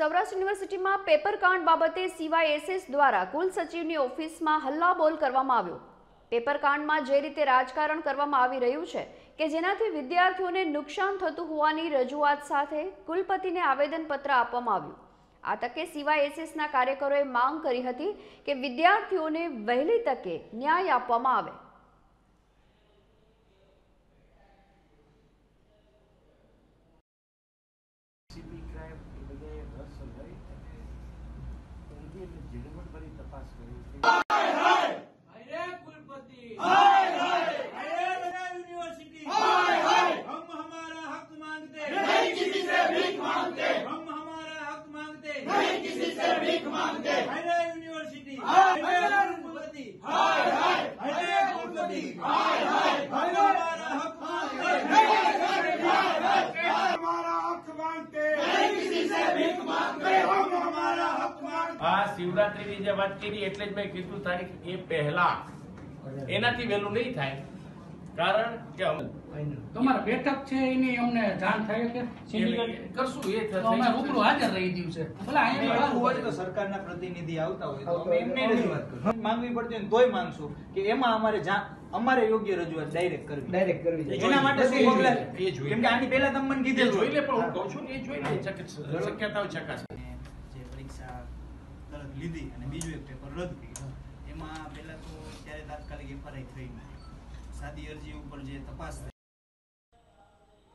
સૌરાષ્ટ્ર યુનિવર્સિટીમાં પેપર કાંડ બાબતે સીવાયએસએસ દ્વારા કુલ સચિવની ઓફિસમાં હલ્લાબોલ કરવામાં આવ્યો. પેપર કાંડમાં જે રીતે રાજકારણ કરવામાં આવી રહ્યું છે, કે જેનાથી વિદ્યાર્થીઓને નુકસાન થતું હોવાની રજૂઆત સાથે કુલપતિને આવેદનપત્ર આપવામાં આવ્યું. આ તકે સીવાયએસએસના કાર્યકરોએ માંગ કરી હતી કે વિદ્યાર્થીઓને વહેલી તકે ન્યાય આપવામાં આવે. ઝીણવટભરી તપાસ કરી છે अरे कुलपति हाय हाय अरे यूनिवर्सिटी हाय हाय हम हमारा हक मांगते नहीं किसी से भीख मांगते हम हमारा हक मांगते नहीं किसी से भीख मांगते अरे यूनिवर्सिटी अरे कुलपति हाय हाय अरे कुलपति हाय हाय हम हमारा हक मांगते हमारा हक मांगते नहीं किसी से भीख मांगते આ શિવરાત્રીની જે વાત કરી એટલે જ મેં કીધું તારીખ એ પહેલા. એનાથી વહેલું નહીં થાય કારણ કે તમારા બેઠક છે એની અમને જાણ થાય કે કરશું એ થશે. અમે રૂબરૂ હાજર રહી દિવસે ભલે અહીંયા હોય તો સરકારના પ્રતિનિધિ આવતા હોય તો અમે એમની રજૂઆત કરશું માંગવી પડતી હોય ને તોય માંગશું કે એમાં અમારે જા- અમારે યોગ્ય રજૂઆત ડાયરેક્ટ કરવી. ડાયરેક્ટ કરવી જોઈએ. એના માટે શું પગલા? એ જોઈએ. કેમ કે આની પહેલા તમને કીધેલું જોઈ લે પણ હું કહું છું ને એ જોઈ લે શક- શક્યતાઓ ચકાસ. જે પરીક્ષા તરત લીધી અને બીજું એક પેપર રદ કર્યું. એમાં પહેલાં તો ત્યારે તાત્કાલિક એફઆરઆઈ થઈ નહીં. સાદી અરજી ઉપર જે તપાસ